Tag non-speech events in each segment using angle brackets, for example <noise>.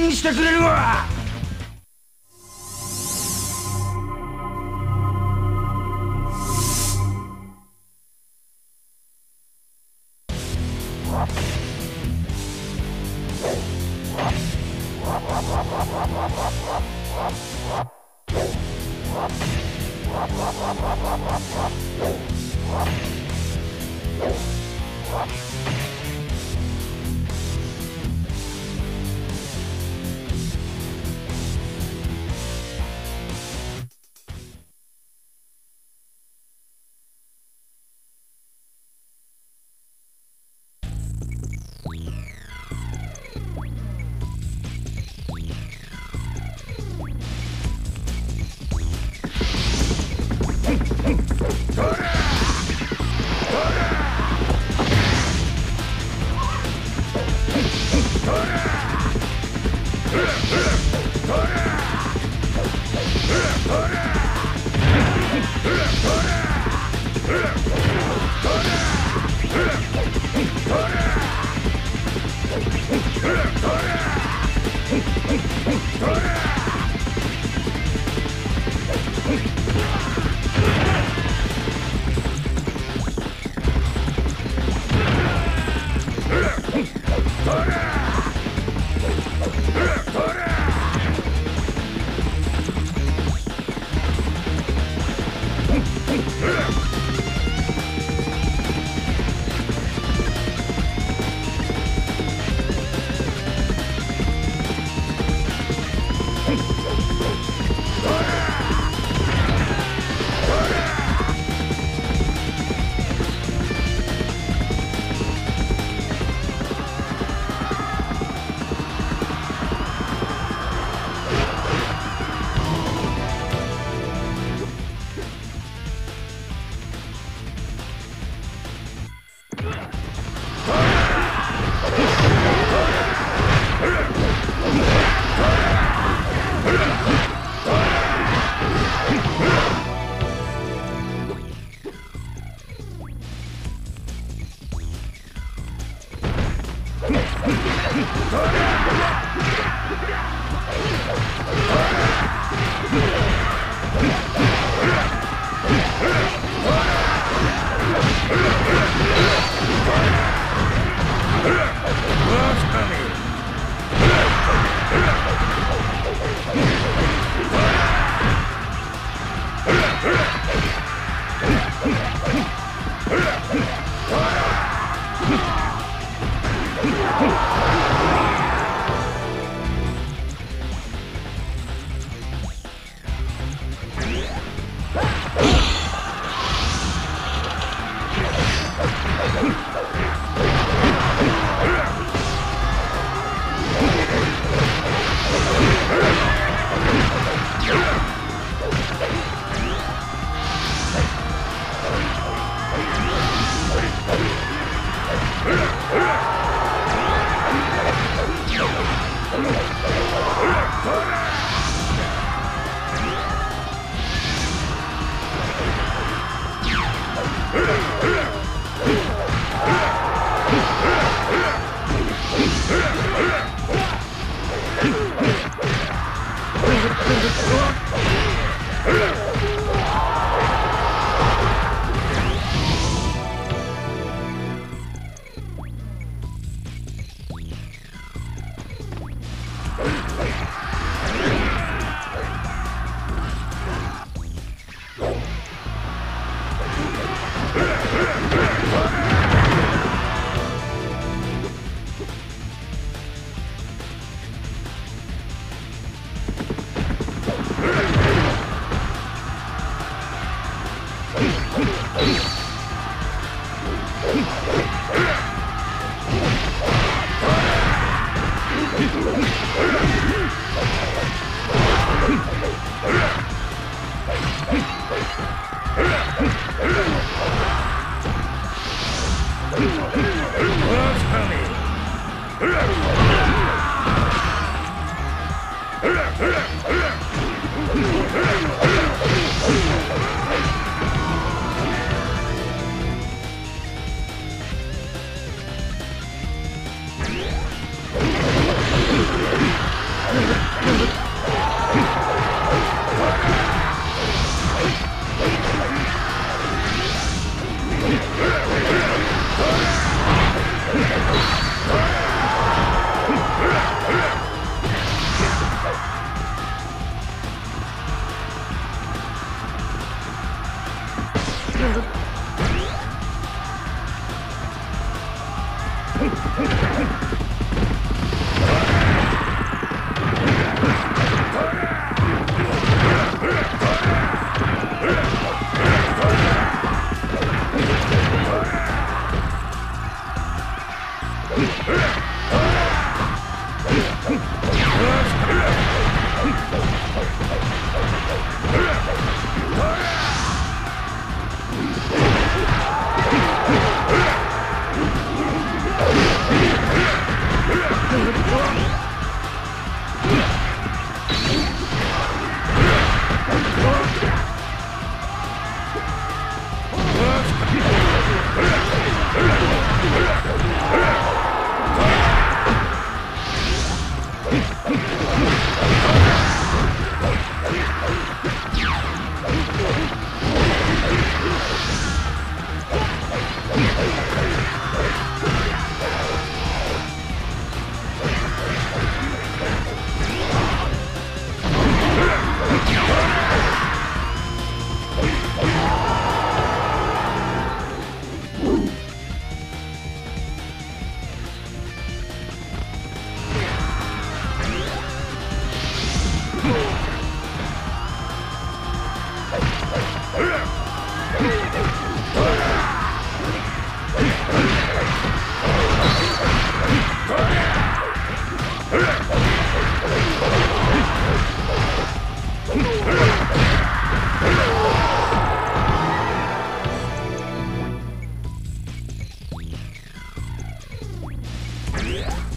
りにしてくれるわ。Ugh! Yeah! Let's. Yeah.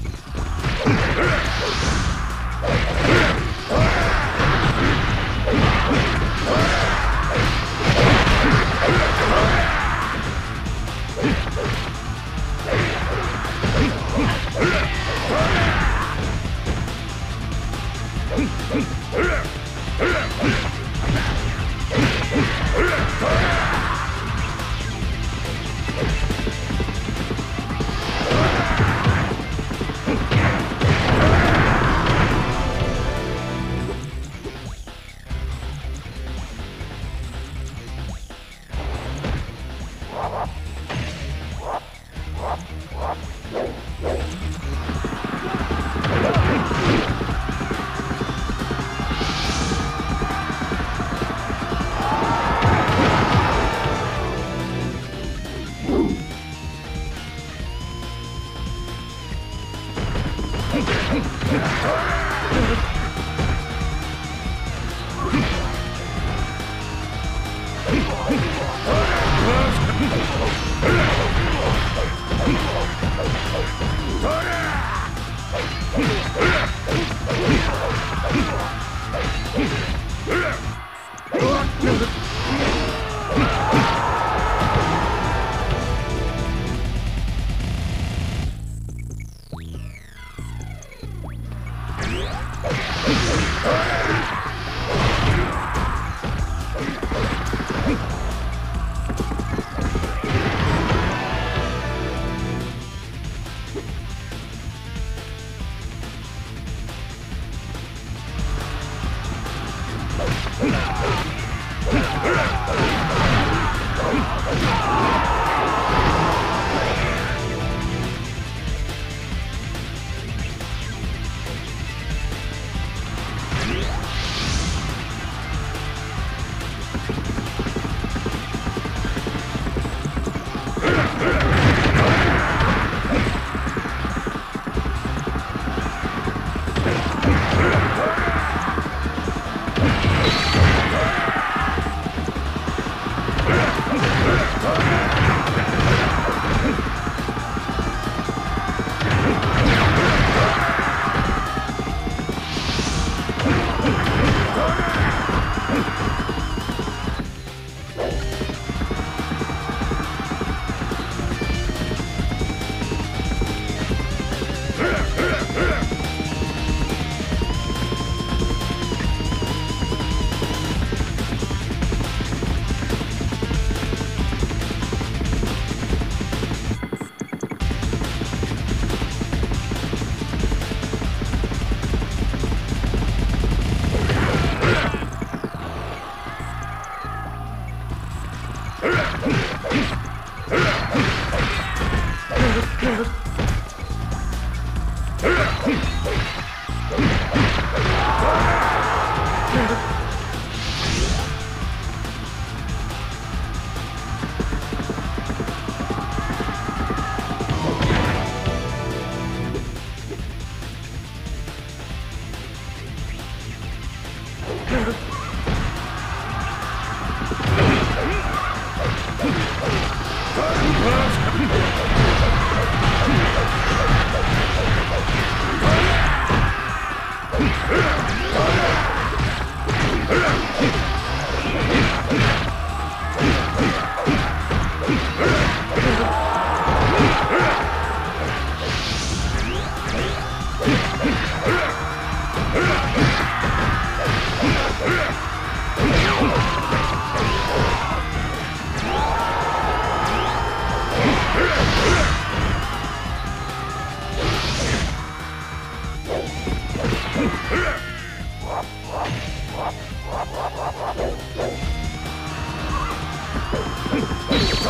What's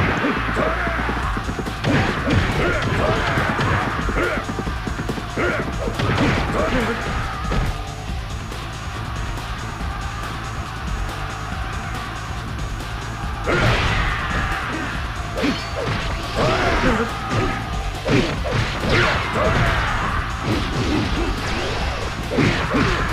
<laughs> coming? <laughs>